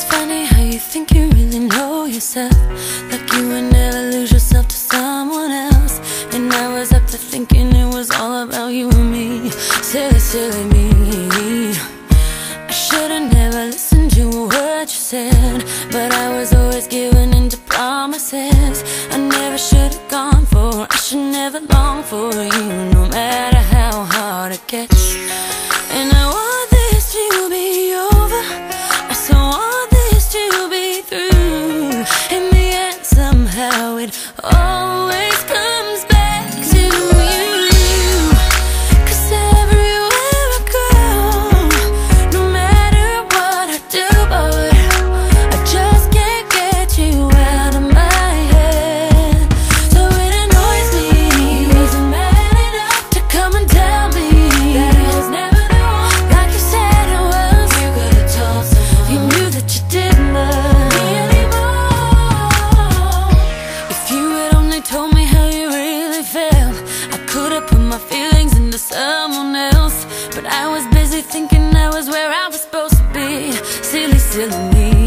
It's funny how you think you really know yourself. Like you would never lose yourself to someone else. And I was up to thinking it was all about you and me. Silly, silly me. I should've never listened to what you said. But I was always giving into promises. I never should've gone for I should never long for you always could've put my feelings into someone else. But I was busy thinking I was where I was supposed to be. Silly, silly me